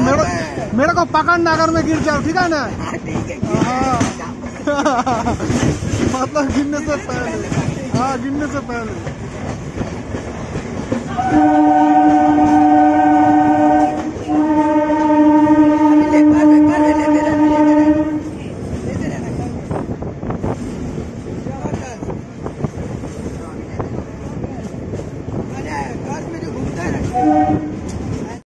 मेरे मेरे मेरे को पकड़ना अगर मैं गिर जाऊँ, ठीक है ना? हाँ। मतलब गिरने से पहले। हाँ गिरने से पहले।